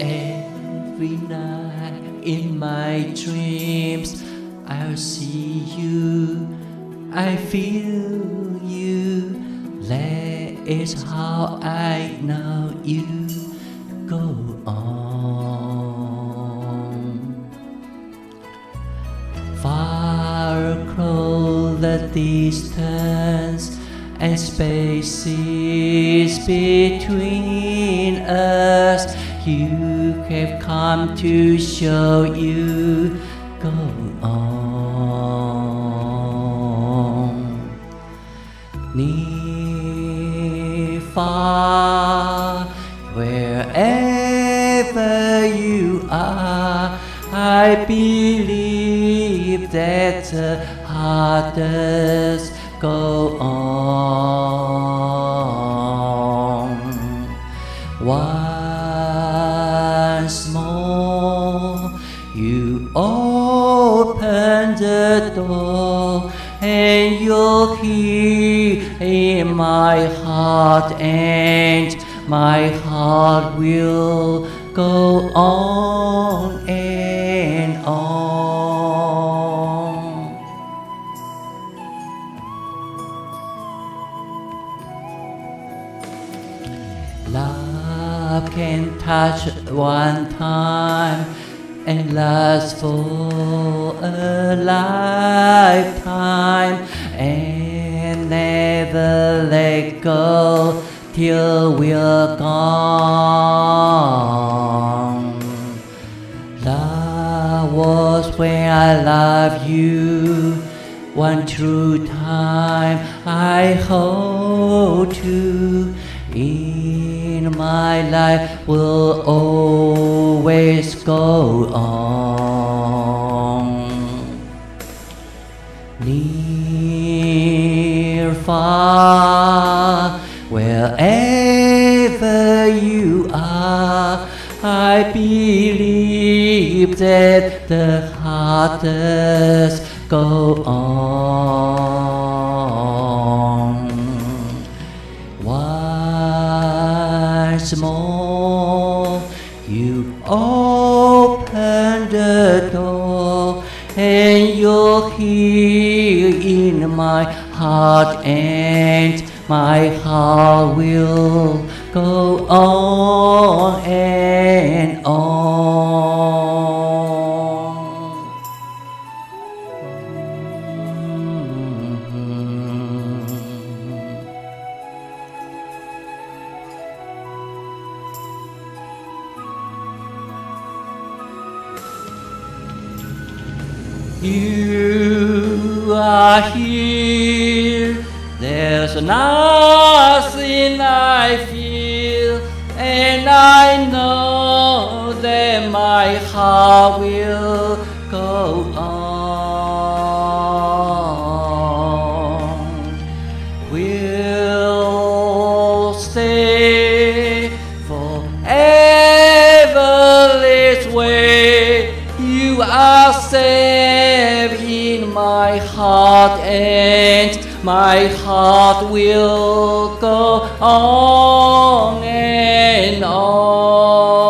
every night in my dreams. I'll see you, I feel you. That is how I know you. Go on. Far across the distance and spaces between us, you have come to show you. Go on. Near, far, wherever you are, I believe that the heart does go on. Once open the door, and you'll hear in my heart, and my heart will go on and on. Love can touch one time and last for a lifetime and never let go till we're gone. Love was when I love you. One true time I hold to in my life will always go on. Near, far, wherever you are, I believe that the heart does go on. More, you open the door, and you're here in my heart, and my heart will go on and You are here. There's nothing I feel, and I know that my heart will go on. We'll stay forever this way. You are safe my heart, and my heart will go on and on.